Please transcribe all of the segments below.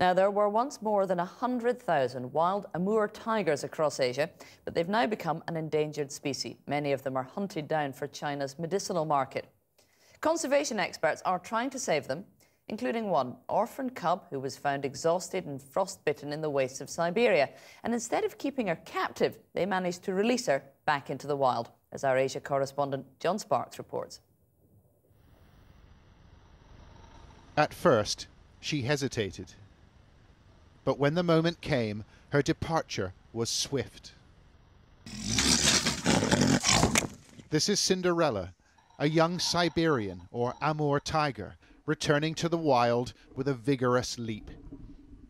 Now, there were once more than 100,000 wild Amur tigers across Asia, but they've now become an endangered species. Many of them are hunted down for China's medicinal market. Conservation experts are trying to save them, including one orphan cub who was found exhausted and frostbitten in the wastes of Siberia. And instead of keeping her captive, they managed to release her back into the wild, as our Asia correspondent John Sparks reports. At first, she hesitated. But when the moment came, her departure was swift. This is Cinderella, a young Siberian or Amur tiger, returning to the wild with a vigorous leap.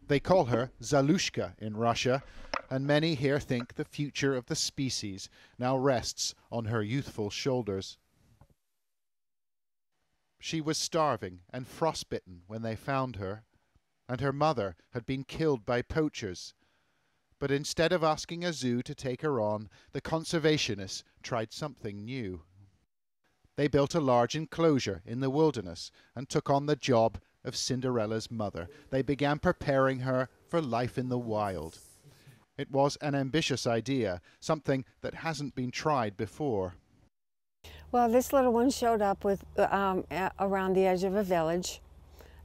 They call her Zolushka in Russia, and many here think the future of the species now rests on her youthful shoulders. She was starving and frostbitten when they found her and her mother had been killed by poachers. But instead of asking a zoo to take her on, the conservationists tried something new. They built a large enclosure in the wilderness and took on the job of Cinderella's mother. They began preparing her for life in the wild. It was an ambitious idea, something that hasn't been tried before. Well, this little one showed up with um, around the edge of a village.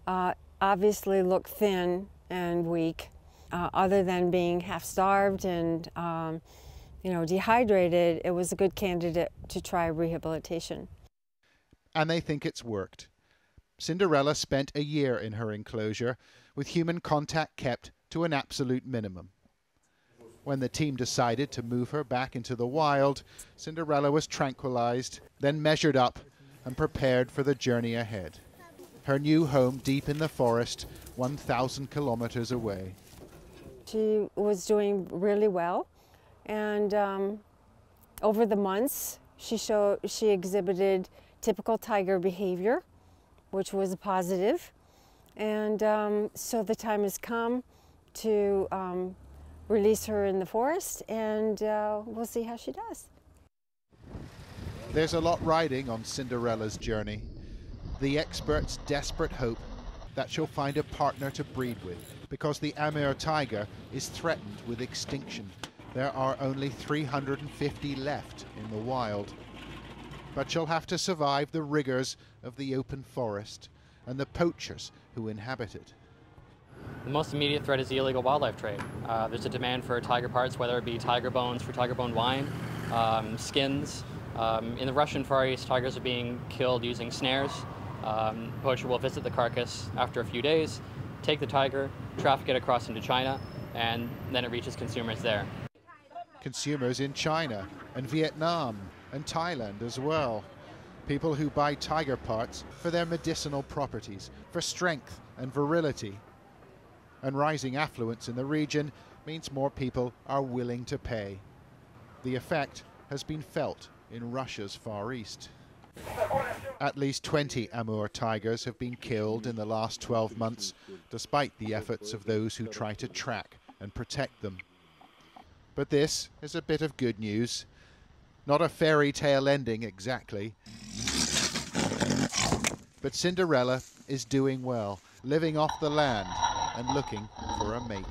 Uh, obviously looked thin and weak, uh, other than being half starved and um, you know dehydrated. It was a good candidate to try rehabilitation. And they think it's worked. Cinderella spent a year in her enclosure, with human contact kept to an absolute minimum. When the team decided to move her back into the wild, Cinderella was tranquilized, then measured up and prepared for the journey ahead her new home deep in the forest, 1,000 kilometers away. She was doing really well, and um, over the months, she, showed, she exhibited typical tiger behavior, which was positive. And um, so the time has come to um, release her in the forest, and uh, we'll see how she does. There's a lot riding on Cinderella's journey the experts' desperate hope that she'll find a partner to breed with because the Amur tiger is threatened with extinction. There are only 350 left in the wild. But she'll have to survive the rigors of the open forest and the poachers who inhabit it. The most immediate threat is the illegal wildlife trade. Uh, there's a demand for tiger parts, whether it be tiger bones for tiger bone wine, um, skins. Um, in the Russian Far East, tigers are being killed using snares. Um, poacher will visit the carcass after a few days, take the tiger, traffic it across into China, and then it reaches consumers there. Consumers in China and Vietnam and Thailand as well. People who buy tiger parts for their medicinal properties, for strength and virility. And rising affluence in the region means more people are willing to pay. The effect has been felt in Russia's Far East. At least 20 Amur tigers have been killed in the last 12 months, despite the efforts of those who try to track and protect them. But this is a bit of good news. Not a fairy tale ending exactly. But Cinderella is doing well, living off the land and looking for a mate.